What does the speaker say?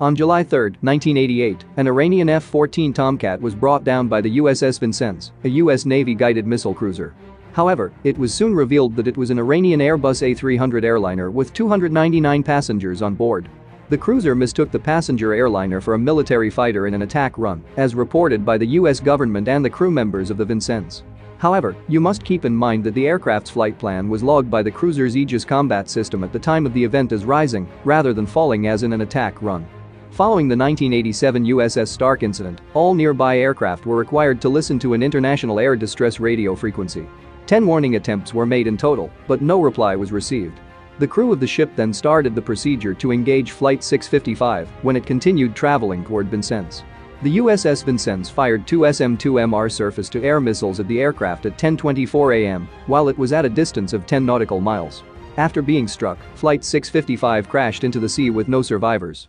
On July 3, 1988, an Iranian F-14 Tomcat was brought down by the USS Vincennes, a US Navy guided missile cruiser. However, it was soon revealed that it was an Iranian Airbus A300 airliner with 299 passengers on board. The cruiser mistook the passenger airliner for a military fighter in an attack run, as reported by the US government and the crew members of the Vincennes. However, you must keep in mind that the aircraft's flight plan was logged by the cruiser's Aegis combat system at the time of the event as rising, rather than falling as in an attack run. Following the 1987 USS Stark incident, all nearby aircraft were required to listen to an international air distress radio frequency. Ten warning attempts were made in total, but no reply was received. The crew of the ship then started the procedure to engage Flight 655 when it continued traveling toward Vincennes. The USS Vincennes fired two SM-2MR surface-to-air missiles at the aircraft at 10.24 am while it was at a distance of 10 nautical miles. After being struck, Flight 655 crashed into the sea with no survivors.